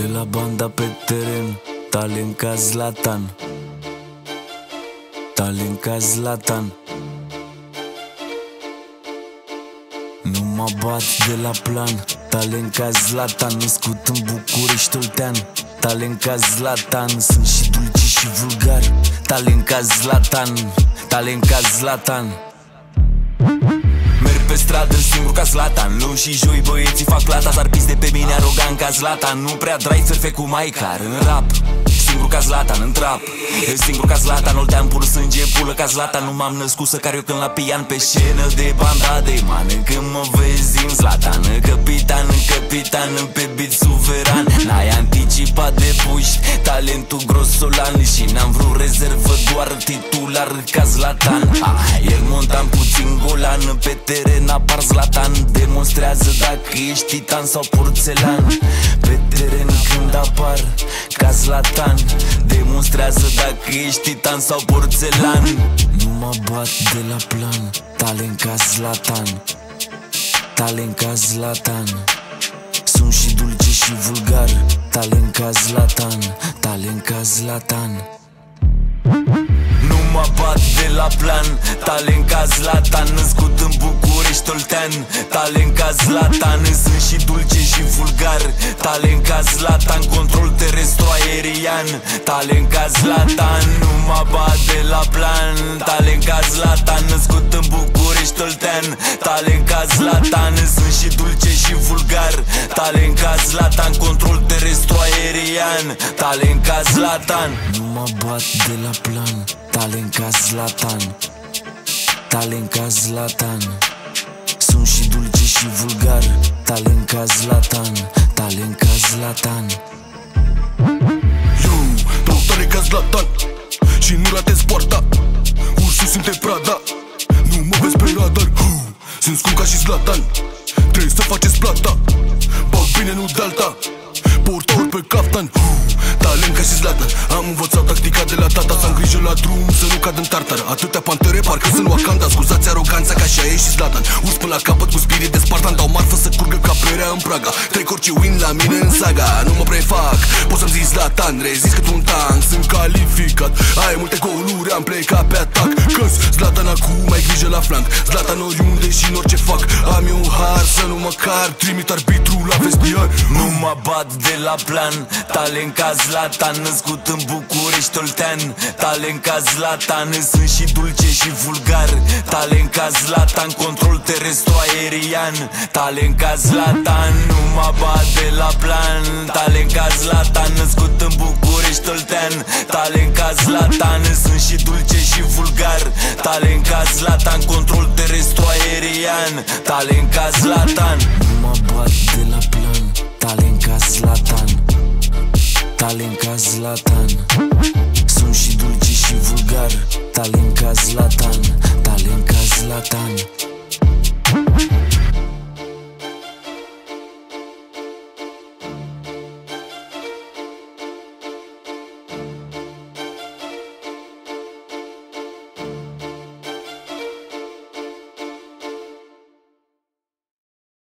De la banda pe teren Talent ca Zlatan. Talent ca Zlatan. Nu mă bat de la plan Talent ca Zlatan Născut în București, Oltean. Talent ca Zlatan Sunt și dulce și vulgar Talent ca Zlatan Talent ca Zlatan. Merg pe stradă singur ca Zlatan. Luni și joi băieții fac lata S-ar de pe mine arogant ca Zlatan. Nu prea drai să cu maicar în rap. Singur ca Zlatan în trap. Eu singur ca Zlatan, olteam pur sânge pulă ca Zlatan. Nu m-am născut să car eu când la pian pe scenă de banda de mană Când mă vezi în Zlatan Capitan, capitan, pe beat suveran. N-ai anticipat de puști Talentul grosolan Și n-am vrut rezervă, doar titular ca Zlatan. Ah, Ieri montam puțin golan Pe teren apar Zlatan Demonstrează dacă ești titan sau porțelan. Pe teren când apar ca Zlatan Demonstrează dacă ești titan sau porțelan. Nu mă bat de la plan Talent ca Zlatan. Talent ca Zlatan. Sunt și dulce și vulgar Talent ca Zlatan. Talent ca Zlatan la plan. Talent ca Zlatan Născut în București, Oltean. Talent ca Zlatan Sunt și dulce și vulgar. Talent ca Zlatan Control terestru aerian. Talent ca Zlatan Nu mă bat de la plan. Talent ca Zlatan Născut în București, Oltean. Talent ca Zlatan Sunt și dulce și vulgar Talent ca Zlatan Control terestru aerian. Talent ca Zlatan. Nu mă bat de la plan. Talent ca Zlatan. Talent ca Zlatan. Sunt și dulce și vulgar. Talent ca Zlatan. Talent ca Zlatan. Eu, dau tare ca Zlatan. Și nu ratez poarta. Ursul simte prada. Nu mă vezi pe radar. Sunt scump ca și Zlatan Trebuie să faceți plata Bag bine, nu de alta Portaur pe caftan Talent ca și Zlatan Am învățat tactica de la tata Să am grijă la drum să nu cad în tartar Atâtea pantere parcă sunt Wakanda. Scuzați aroganța ca și aia și Zlatan. Urs până la capăt cu spirit de Spartan. Dau marfă să curgă ca perea în Praga. Trec orice win la mine în saga. Nu mă prefac, poți să-mi zici Zlatan Rezist cât un tank, sunt calificat. Ai multe goluri, am plecat pe atac. Căs, Zlatan acum ai grijă la flanc. Zlatan oriunde și în orice fac. Am eu un har să nu mă car. Trimit arbitru la vestiar. Nu mă bat de la plan. Talent ca Zlatan Născut în București, Oltean Talent ca Zlatan Sunt și dulce și vulgar. Talent ca Zlatan Control terestru aerian. Talent ca Zlatan Nu mă bat de la plan. Talent ca Zlatan Născut în București, Oltean Talent ca Zlatan Sunt și dulce și vulgar. Talent ca Zlatan Control terestru aerian. Talent ca Zlatan. Nu mă bat de la plan. Talent ca Zlatan. Talent ca Zlatan